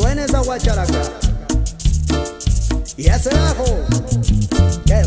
suene esa guacharaca. Y ese ajo, que